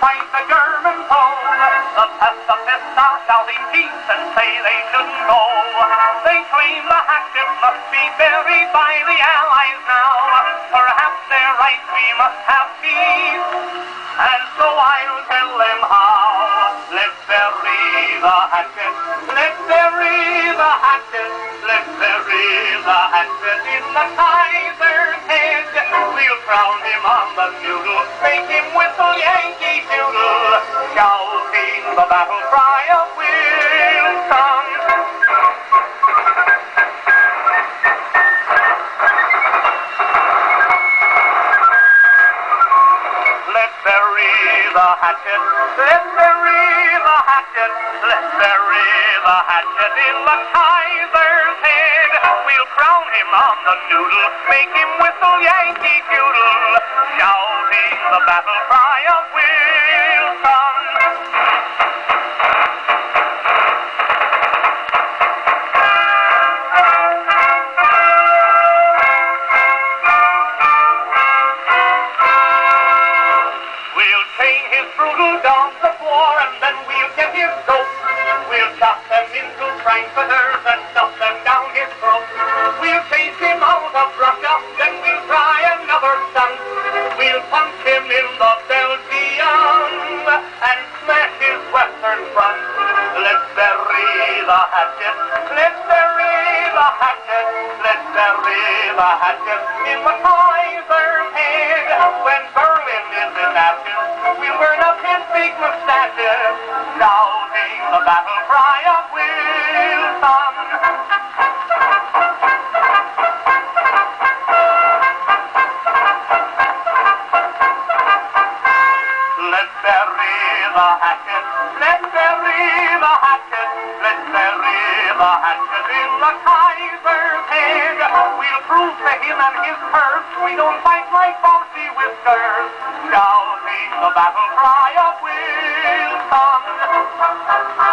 fight the German foe. The pacifists are shouting peace and say they shouldn't go. They claim the hatchet must be buried by the Allies now. Perhaps they're right, we must have peace. And so I'll tell them how. Let's bury the hatchet. Let's bury the hatchet. Let's bury the hatchet in the Kaiser's head. We'll crown him on the noodle, make him whistle Yankee the hatchet. Let's bury the hatchet. Let's bury the hatchet in the Kaiser's head. We'll crown him on the noodle, make him whistle Yankee Doodle, shouting the battle cry of Wilson. Dogs of war and then we'll get his goats. We'll chop them into frankfurters and stuff them down his throat. We'll chase him out of Russia, then we'll try another stunt. We'll punch him in the Belgium and smash his western front. Let's bury the hatchet. Let's bury the hatchet. Let's bury the hatchet in the Kaiser's shouting the battle cry of. Let's bury the hatchet. Let's bury the hatchet. Let's bury the hatchet in the Kaiser's head. We'll prove to him and his curse we don't fight like bouncy whiskers, shouting the battle cry of Música